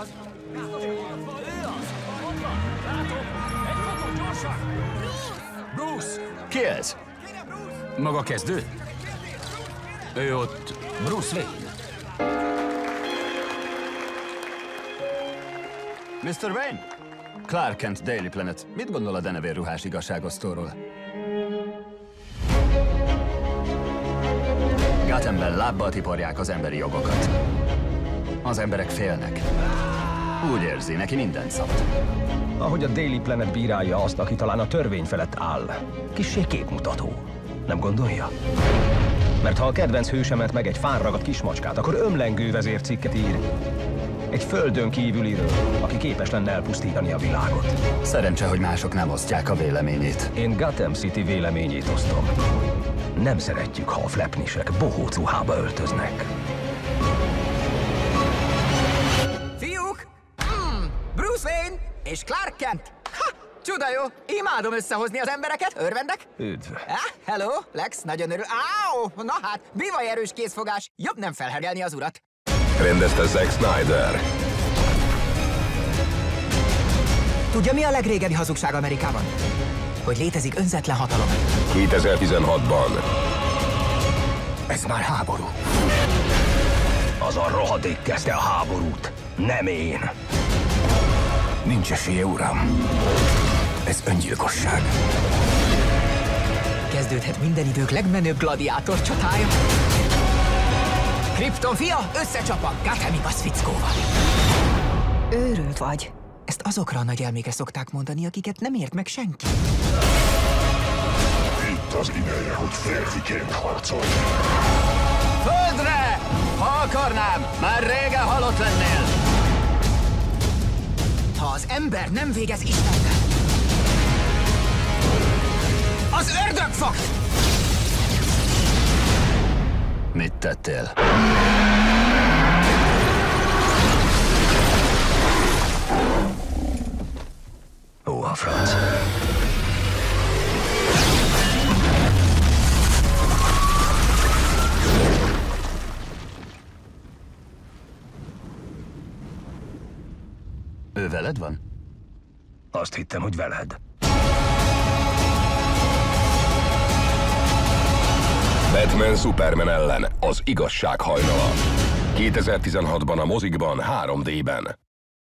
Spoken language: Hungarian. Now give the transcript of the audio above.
az! Bruce! Ki ez? Maga kezdő? Ő ott Bruce Wayne. Mr. Wayne? Clark Kent Daily Planet. Mit gondol a denevér ruhás igazságosztóról? Gothamben lábbal tiporják az emberi jogokat. Az emberek félnek. Úgy érzi, neki minden szabad. Ahogy a Daily Planet bírálja azt, aki talán a törvény felett áll. Kissé képmutató. Nem gondolja? Mert ha a kedvenc hősemet meg egy fánragadt kismacskát, akkor ömlengő vezércikket ír. Egy földön kívüliről, aki képes lenne elpusztítani a világot. Szerencse, hogy mások nem osztják a véleményét. Én Gotham City véleményét osztom. Nem szeretjük, ha a flepnisek bohóc ruhába öltöznek. És Clark Kent! Ha! Csuda jó! Imádom összehozni az embereket, örvendek? Üdv! Ah, hello, Lex, nagyon örül. Áó! Na hát, bivaj erős kézfogás. Jobb nem felhergelni az urat. Rendezte Zack Snyder. Tudja, mi a legrégebbi hazugság Amerikában? Hogy létezik önzetlen hatalom. 2016-ban. Ez már háború. Az a rohadék kezdte a háborút, nem én. Nincs esélye, uram. Ez öngyilkosság. Kezdődhet minden idők legmenőbb gladiátor csatája. Krypton fia összecsap a Gotham igaz fickóval. Őrült vagy. Ezt azokra a nagy elmékre szokták mondani, akiket nem ért meg senki. Itt az ideje, hogy férfiként harcolj. Földre! Ha akarnám, már régen ember nem végez Istennel, az ördög fog! Mit tettél? Ő veled van? Azt hittem, hogy veled. Batman Superman ellen az igazság hajnala. 2016-ban a mozikban 3D-ben.